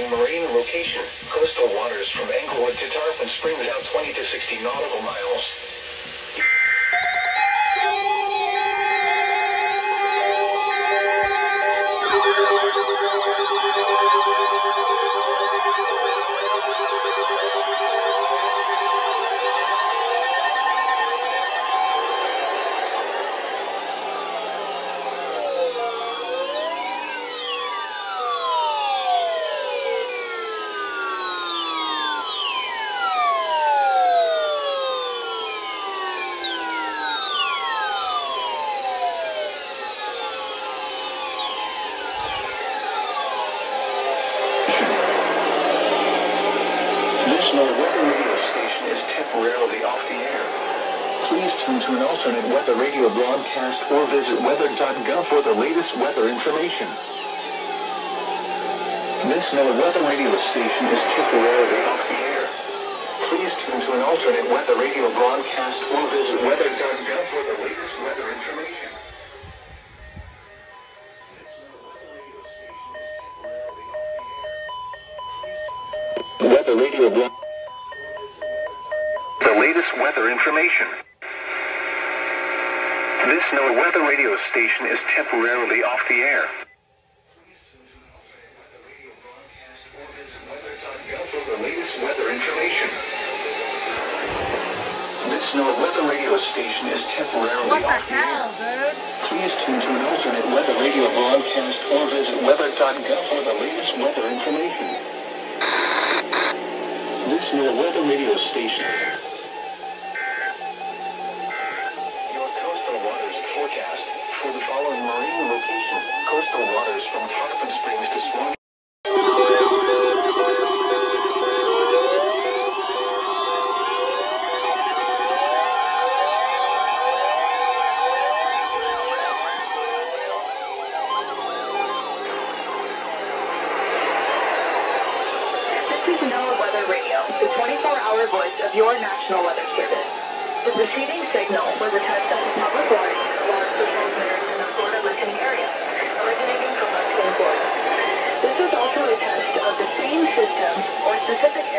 following marine location. Coastal waters from Englewood to Tarpon Springs out 20 to 60 nautical miles. This weather radio station is temporarily off the air. Please tune to an alternate weather radio broadcast or visit weather.gov for the latest weather information. This weather radio station is temporarily off the air. Please tune to an alternate weather radio broadcast or visit weather.gov for the latest weather information. Weather radio latest weather information. This NOAA weather radio station is temporarily off the air. For the latest weather information. This NOAA weather radio station is temporarily What the off the air. hell, dude? Please tune to an alternate weather radio broadcast or visit weather.gov for the latest weather information. This weather radio station. Following marine location. Coastal waters from Tarpon Springs to Swan. Radio, the 24-hour voice of your National Weather Service. The preceding signal was a test of the public warning the. This is also a test the SAME system or specific